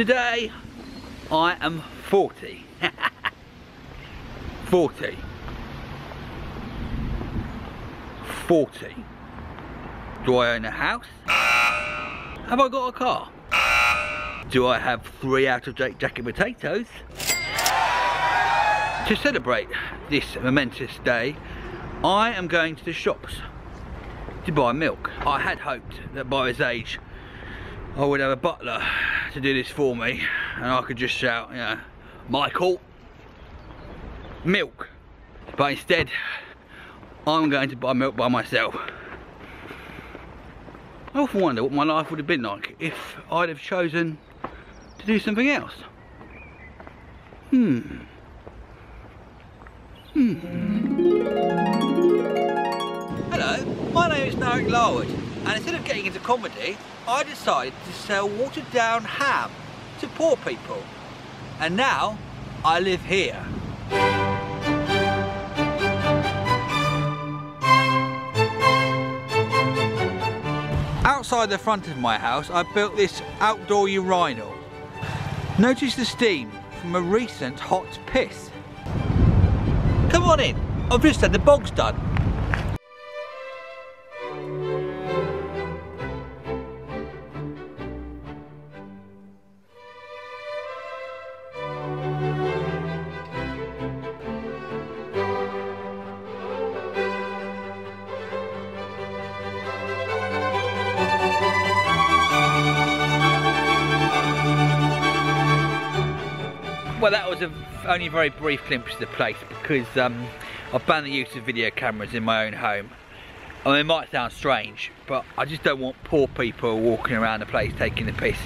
Today I am 40. 40. 40. Do I own a house? Have I got a car? Do I have three out of date jacket potatoes? To celebrate this momentous day, I am going to the shops to buy milk. I had hoped that by his age I would have a butler to do this for me and I could just shout, you know, Michael, milk. But instead, I'm going to buy milk by myself. I often wonder what my life would have been like if I'd have chosen to do something else. Hmm. Hmm. Hello, my name is Marek Larwood and instead of getting into comedy, I decided to sell watered down ham to poor people. And now I live here. Outside the front of my house, I built this outdoor urinal. Notice the steam from a recent hot piss. Come on in, I've just had the bogs done. Well, that was a, only a very brief glimpse of the place because um, I've banned the use of video cameras in my own home. I mean, it might sound strange, but I just don't want poor people walking around the place taking the piss.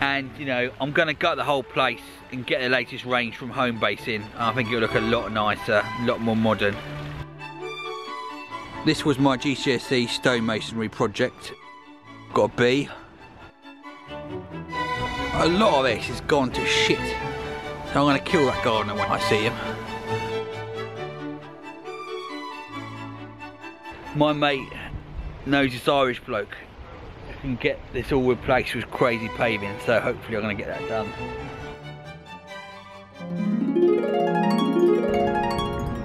And, you know, I'm going to gut the whole place and get the latest range from Homebase in. I think it'll look a lot nicer, a lot more modern. This was my GCSE stonemasonry project. Got a B. A lot of this has gone to shit. I'm going to kill that gardener when I see him. My mate knows this Irish bloke can get this all replaced with crazy paving, so hopefully I'm going to get that done.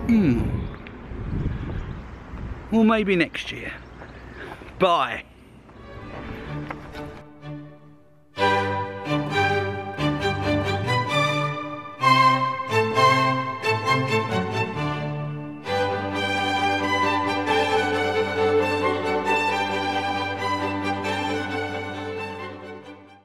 Hmm. Well, maybe next year. Bye.